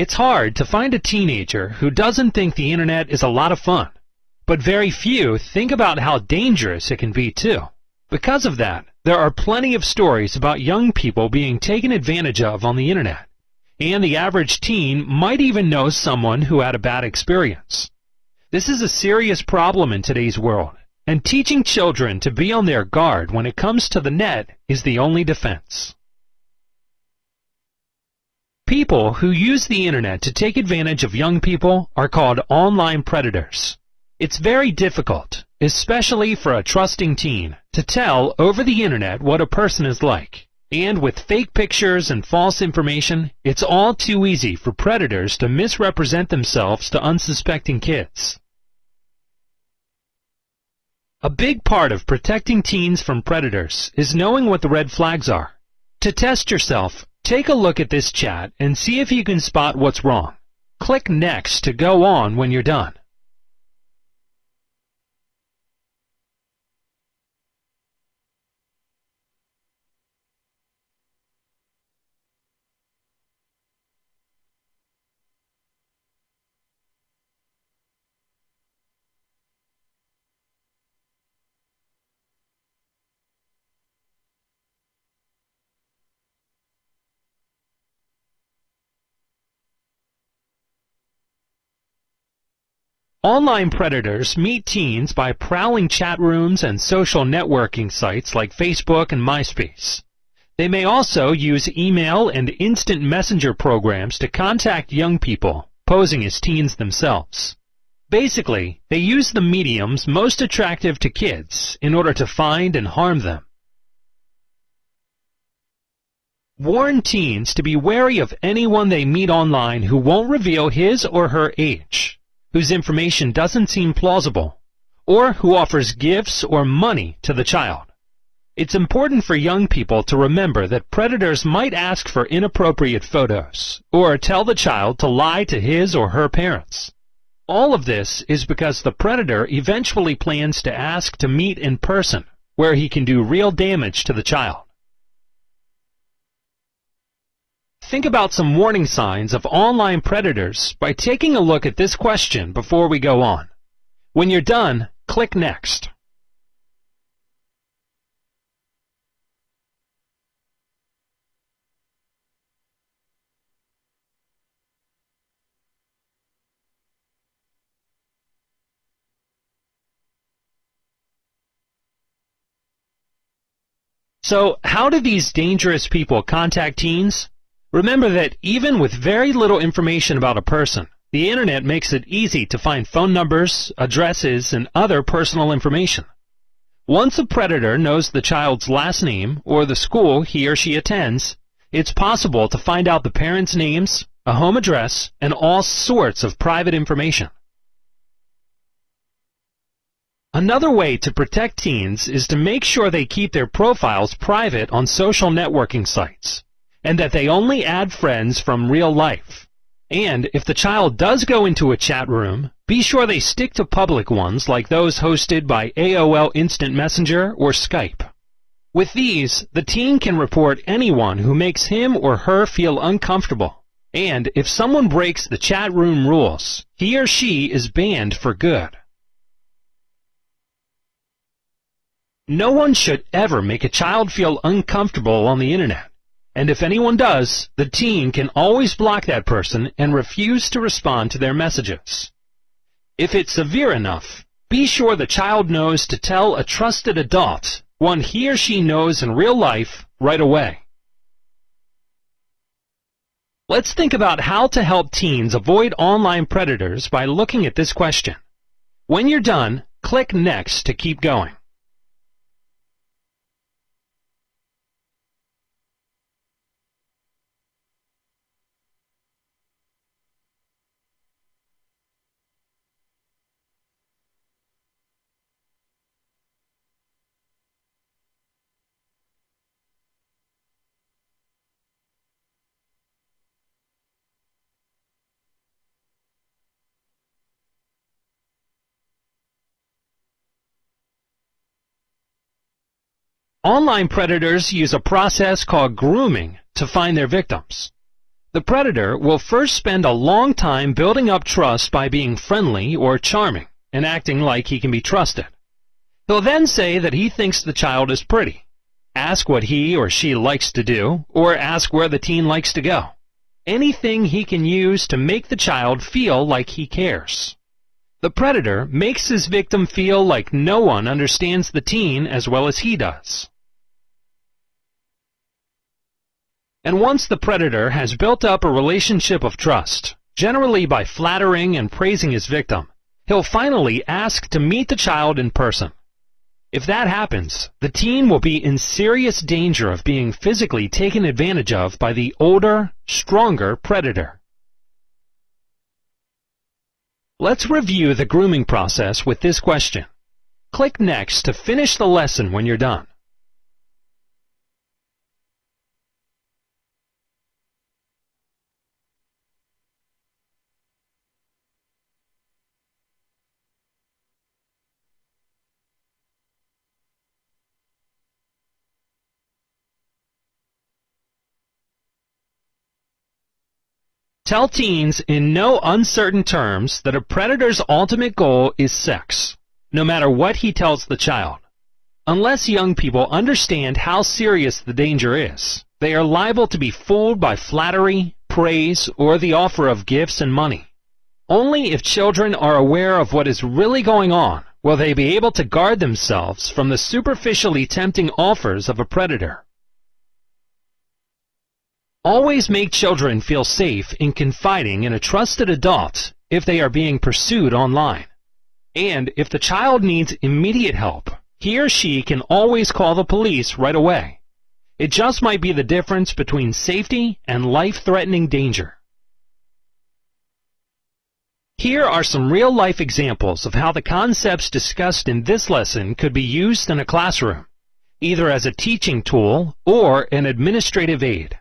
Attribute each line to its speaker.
Speaker 1: It's hard to find a teenager who doesn't think the internet is a lot of fun, but very few think about how dangerous it can be too. Because of that, there are plenty of stories about young people being taken advantage of on the internet, and the average teen might even know someone who had a bad experience. This is a serious problem in today's world, and teaching children to be on their guard when it comes to the net is the only defense. People who use the internet to take advantage of young people are called online predators. It's very difficult, especially for a trusting teen, to tell over the internet what a person is like. And with fake pictures and false information, it's all too easy for predators to misrepresent themselves to unsuspecting kids. A big part of protecting teens from predators is knowing what the red flags are. To test yourself, Take a look at this chat and see if you can spot what's wrong. Click Next to go on when you're done. Online predators meet teens by prowling chat rooms and social networking sites like Facebook and MySpace. They may also use email and instant messenger programs to contact young people, posing as teens themselves. Basically, they use the mediums most attractive to kids in order to find and harm them. Warn teens to be wary of anyone they meet online who won't reveal his or her age whose information doesn't seem plausible, or who offers gifts or money to the child. It's important for young people to remember that predators might ask for inappropriate photos, or tell the child to lie to his or her parents. All of this is because the predator eventually plans to ask to meet in person, where he can do real damage to the child. Think about some warning signs of online predators by taking a look at this question before we go on. When you're done, click Next. So, how do these dangerous people contact teens? Remember that even with very little information about a person, the internet makes it easy to find phone numbers, addresses, and other personal information. Once a predator knows the child's last name or the school he or she attends, it's possible to find out the parents' names, a home address, and all sorts of private information. Another way to protect teens is to make sure they keep their profiles private on social networking sites and that they only add friends from real life. And if the child does go into a chat room, be sure they stick to public ones like those hosted by AOL Instant Messenger or Skype. With these, the teen can report anyone who makes him or her feel uncomfortable. And if someone breaks the chat room rules, he or she is banned for good. No one should ever make a child feel uncomfortable on the internet. And if anyone does, the teen can always block that person and refuse to respond to their messages. If it's severe enough, be sure the child knows to tell a trusted adult, one he or she knows in real life, right away. Let's think about how to help teens avoid online predators by looking at this question. When you're done, click Next to keep going. Online predators use a process called grooming to find their victims. The predator will first spend a long time building up trust by being friendly or charming and acting like he can be trusted. He'll then say that he thinks the child is pretty, ask what he or she likes to do, or ask where the teen likes to go. Anything he can use to make the child feel like he cares. The predator makes his victim feel like no one understands the teen as well as he does. And once the predator has built up a relationship of trust, generally by flattering and praising his victim, he'll finally ask to meet the child in person. If that happens, the teen will be in serious danger of being physically taken advantage of by the older, stronger predator. Let's review the grooming process with this question. Click Next to finish the lesson when you're done. Tell teens in no uncertain terms that a predator's ultimate goal is sex, no matter what he tells the child. Unless young people understand how serious the danger is, they are liable to be fooled by flattery, praise, or the offer of gifts and money. Only if children are aware of what is really going on will they be able to guard themselves from the superficially tempting offers of a predator. Always make children feel safe in confiding in a trusted adult if they are being pursued online. And if the child needs immediate help, he or she can always call the police right away. It just might be the difference between safety and life-threatening danger. Here are some real-life examples of how the concepts discussed in this lesson could be used in a classroom, either as a teaching tool or an administrative aid.